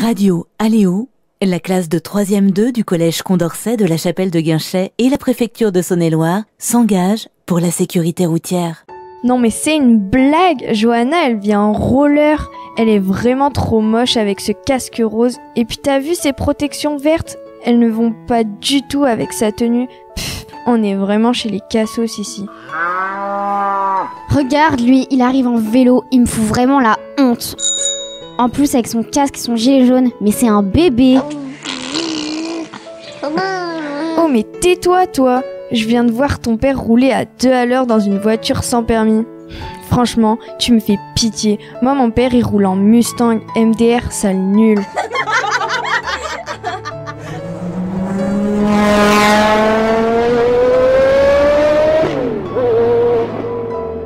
Radio Aléo, la classe de 3e 2 du collège Condorcet de la chapelle de Guinchet et la préfecture de Saône-et-Loire s'engagent pour la sécurité routière. Non mais c'est une blague Johanna, elle vient en roller. Elle est vraiment trop moche avec ce casque rose. Et puis t'as vu ses protections vertes? Elles ne vont pas du tout avec sa tenue. Pff, on est vraiment chez les cassos ici. Regarde lui, il arrive en vélo, il me fout vraiment la honte. En plus avec son casque et son gilet jaune, mais c'est un bébé. Oh mais tais-toi toi Je viens de voir ton père rouler à deux à l'heure dans une voiture sans permis. Franchement, tu me fais pitié. Moi mon père il roule en Mustang MDR sale nul.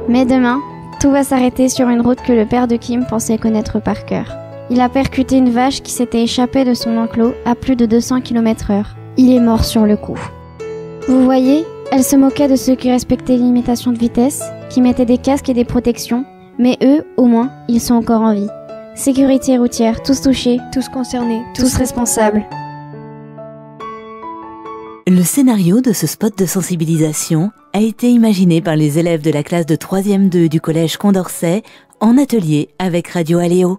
Mais demain, tout va s'arrêter sur une route que le père de Kim pensait connaître par cœur. Il a percuté une vache qui s'était échappée de son enclos à plus de 200 km heure. Il est mort sur le coup. Vous voyez, elle se moquait de ceux qui respectaient les de vitesse, qui mettaient des casques et des protections, mais eux, au moins, ils sont encore en vie. Sécurité routière, tous touchés, Tous concernés, tous responsables. Le scénario de ce spot de sensibilisation a été imaginé par les élèves de la classe de 3e 2 du collège Condorcet en atelier avec Radio Aléo.